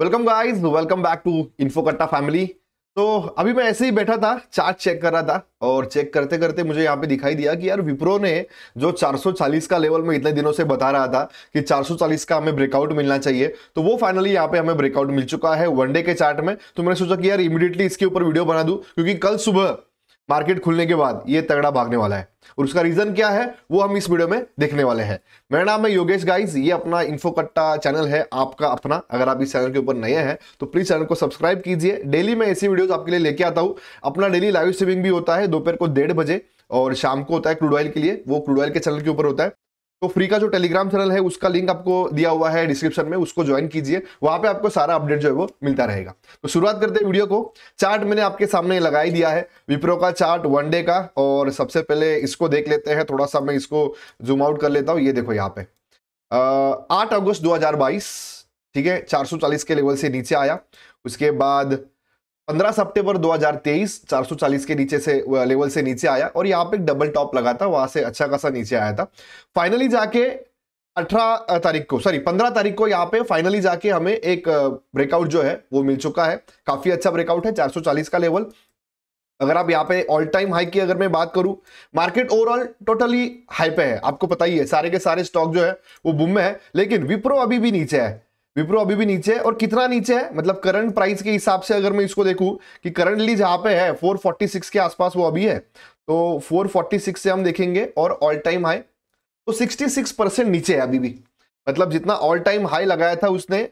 Welcome guys welcome back to Infokatta family तो अभी मैं ऐसे ही बैठा था चार्ट चेक कर रहा था और चेक करते करते मुझे यहाँ पे दिखाई दिया कि यार विप्रो ने जो 440 का लेवल में इतने दिनों से बता रहा था कि 440 का हमें ब्रेकआउट मिलना चाहिए तो वो फाइनली यहाँ पे हमें ब्रेकआउट मिल चुका है वनडे के चार्ट में। तो मैंने सोचा कि यार इमीडिएटली इसके ऊपर वीडियो बना दूँ, क्योंकि कल सुबह मार्केट खुलने के बाद ये तगड़ा भागने वाला है। और उसका रीजन क्या है, वो हम इस वीडियो में देखने वाले हैं। मेरा नाम है योगेश गाइस ये अपना इन्फोकट्टा चैनल है, आपका अपना। अगर आप इस चैनल के ऊपर नए हैं तो प्लीज़ चैनल को सब्सक्राइब कीजिए। डेली मैं ऐसी वीडियोस आपके लिए लेके आता हूँ। अपना डेली लाइव स्ट्रीमिंग भी होता है, दोपहर को डेढ़ बजे, और शाम को होता है क्रूड ऑयल के लिए। वो क्रूड ऑयल के चैनल के ऊपर होता है। तो फ्री का जो टेलीग्राम चैनल है, उसका लिंक आपको दिया हुआ है डिस्क्रिप्शन में, उसको ज्वाइन कीजिए। वहाँ पे आपको सारा अपडेट जो है वो मिलता रहेगा। तो शुरुआत करते हैं वीडियो को। चार्ट मैंने आपके सामने लगा ही दिया है विप्रो का चार्ट वनडे का। और सबसे पहले इसको देख लेते हैं, थोड़ा सा मैं इसको जूम आउट कर लेता हूँ। ये देखो यहाँ पे। आठ अगस्त दो हज़ार बाईस, ठीक है? चार सौ चालीस के लेवल से नीचे आया। उसके बाद 15 सितंबर 2023 440 के नीचे से लेवल से नीचे आया और यहाँ पे एक डबल टॉप लगा था, वहाँ से अच्छा खासा नीचे आया था। फाइनली जाके 18 तारीख को सॉरी 15 तारीख को यहाँ पे फाइनली जाके हमें एक ब्रेकआउट जो है, वो मिल चुका है। काफ़ी अच्छा ब्रेकआउट है 440 का लेवल अगर आप यहाँ पे ऑल टाइम हाई की अगर मैं बात करूँ मार्केट ओवरऑल टोटली हाई पे है। आपको पता ही है, सारे के सारे स्टॉक जो है, वो बुम में है, लेकिन विप्रो अभी भी नीचे है। विप्रो अभी भी नीचे है और कितना नीचे है? मतलब करंट प्राइस के हिसाब से अगर मैं इसको देखूँ कि करंटली जहाँ पे है 446 के आसपास वो अभी है। तो 446 से हम देखेंगे और ऑल टाइम हाई तो 66 परसेंट नीचे है अभी भी। मतलब जितना ऑल टाइम हाई लगाया था उसने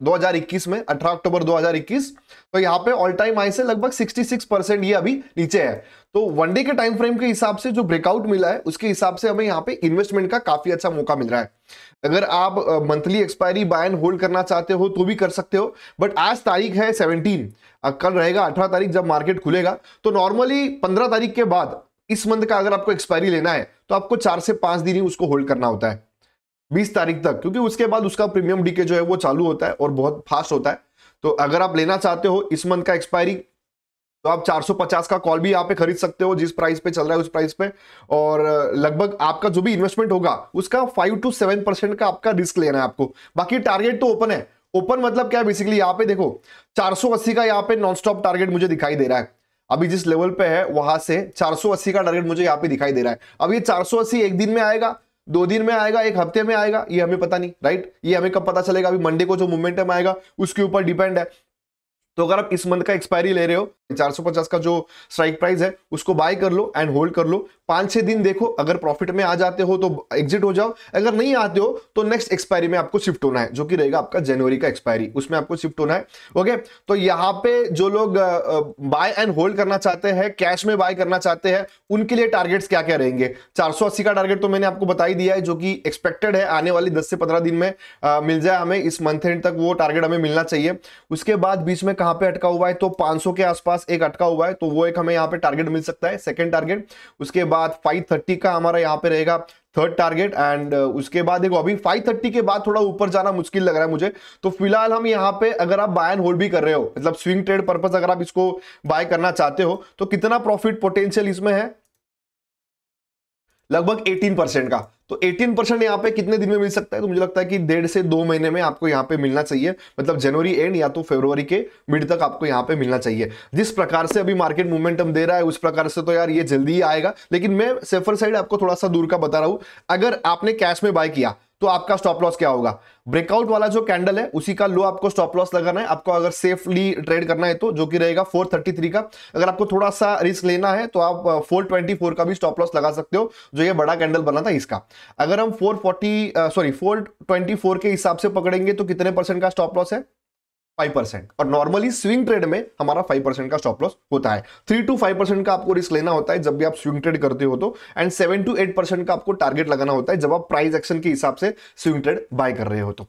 2021 में 18 अक्टूबर 2021 तो यहाँ पे ऑल टाइम हाई से लगभग 66 परसेंट ये अभी नीचे है। तो वनडे के टाइम फ्रेम के हिसाब से जो ब्रेकआउट मिला है, उसके हिसाब से हमें यहाँ पे इन्वेस्टमेंट का काफ़ी अच्छा मौका मिल रहा है। अगर आप monthly expiry buy and hold करना चाहते हो तो भी कर सकते हो बट आज तारीख है सेवनटीन कल रहेगा, अठारह तारीख जब मार्केट खुलेगा। तो नॉर्मली पंद्रह तारीख के बाद इस मंथ का अगर आपको एक्सपायरी लेना है तो आपको चार से पाँच दिन ही उसको होल्ड करना होता है। बीस तारीख तक, क्योंकि उसके बाद उसका प्रीमियम डीके जो है वो चालू होता है और बहुत फास्ट होता है। तो अगर आप लेना चाहते हो इस मंथ का एक्सपायरी तो आप 450 का कॉल भी यहाँ पे खरीद सकते हो, जिस प्राइस पे चल रहा है उस प्राइस पे। और लगभग आपका जो भी इन्वेस्टमेंट होगा, उसका फाइव टू सेवन परसेंट का आपका रिस्क लेना है आपको। बाकी टारगेट तो ओपन है। ओपन मतलब क्या है? बेसिकली यहाँ पे देखो 480 का यहाँ पे नॉन स्टॉप टारगेट मुझे दिखाई दे रहा है। अभी जिस लेवल पे है, वहाँ से 480 का टारगेट मुझे यहाँ पे दिखाई दे रहा है। अब ये 480 एक दिन में आएगा दो दिन में आएगा, एक हफ़्ते में आएगा, ये हमें पता नहीं राइट ये हमें कब पता चलेगा? अभी मंडे को जो मोमेंटम आएगा, उसके ऊपर डिपेंड है। तो अगर आप इस मंथ का एक्सपायरी ले रहे हो 450 का जो स्ट्राइक प्राइस है उसको बाय कर लो एंड होल्ड कर लो। पाँच छह दिन देखो अगर प्रॉफिट में आ जाते हो तो एग्जिट हो जाओ। अगर नहीं आते हो तो नेक्स्ट एक्सपायरी में आपको शिफ्ट होना है जो कि रहेगा आपका जनवरी का एक्सपायरी उसमें आपको शिफ्ट होना है। ओके तो यहाँ पे जो लोग बाय एंड होल्ड करना चाहते हैं कैश में बाय करना चाहते हैं उनके लिए टारगेट्स क्या क्या रहेंगे? चार सौ अस्सी का टारगेट तो मैंने आपको बता ही दिया है जो कि एक्सपेक्टेड है आने वाली दस से पंद्रह दिन में आ, मिल जाए हमें। इस मंथ एंड तक वो टारगेट हमें मिलना चाहिए। उसके बाद बीच में कहाँ अटका हुआ है तो 500 के आसपास एक अटका हुआ है तो वो एक हमें यहाँ पे टारगेट मिल सकता है सेकंड टारगेट उसके बाद 530 का हमारा यहाँ पे रहेगा थर्ड टारगेट एंड उसके बाद देखो अभी 530 के बाद थोड़ा ऊपर जाना मुश्किल लग रहा है मुझे। तो फ़िलहाल हम यहाँ पे अगर आप बाय एंड होल्ड भी कर रहे हो मतलब स्विंग ट्रेड पर्पज अगर आप इसको बाय करना चाहते हो तो कितना प्रॉफिट पोटेंशियल इसमें है? लगभग 18 परसेंट का। तो 18 परसेंट यहाँ पे कितने दिन में मिल सकता है? तो मुझे लगता है कि डेढ़ से दो महीने में आपको यहाँ पे मिलना चाहिए। मतलब जनवरी एंड या तो फेब्रवरी के मिड तक आपको यहाँ पे मिलना चाहिए। जिस प्रकार से अभी मार्केट मोमेंटम दे रहा है, उस प्रकार से तो यार ये जल्दी ही आएगा। लेकिन मैं सेफर साइड आपको थोड़ा सा दूर का बता रहा हूँ। अगर आपने कैश में बाय किया तो आपका स्टॉप लॉस क्या होगा? ब्रेकआउट वाला जो कैंडल है, उसी का लो आपको स्टॉप लॉस लगाना है। आपको अगर सेफली ट्रेड करना है तो जो कि रहेगा 433 का। अगर आपको थोड़ा सा रिस्क लेना है तो आप 424 का भी स्टॉप लॉस लगा सकते हो, जो ये बड़ा कैंडल बना था इसका। अगर हम 440 सॉरी 424 के हिसाब से पकड़ेंगे तो कितने परसेंट का स्टॉप लॉस है? फाइव परसेंट और नॉर्मली स्विंग ट्रेड में हमारा फाइव परसेंट का स्टॉप लॉस होता है। थ्री टू फाइव परसेंट का आपको रिस्क लेना होता है जब भी आप स्विंग ट्रेड करते हो तो and seven to eight percent का आपको टारगेट लगाना होता है जब आप प्राइस एक्शन के हिसाब से स्विंग ट्रेड बाय कर रहे हो तो।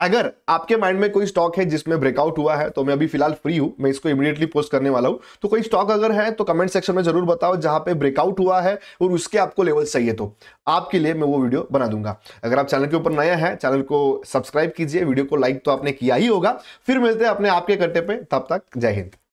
अगर आपके माइंड में कोई स्टॉक है जिसमें ब्रेकआउट हुआ है तो मैं अभी फ़िलहाल फ्री हूँ, मैं इसको इमीडिएटली पोस्ट करने वाला हूँ। तो कोई स्टॉक अगर है तो कमेंट सेक्शन में ज़रूर बताओ जहाँ पे ब्रेकआउट हुआ है और उसके आपको लेवल सही है तो। आपके लिए मैं वो वीडियो बना दूँगा। अगर आप चैनल के ऊपर नया है चैनल को सब्सक्राइब कीजिए वीडियो को लाइक तो आपने किया ही होगा। फिर मिलते हैं अपने आपके कट्टे पे, तब तक जय हिंद।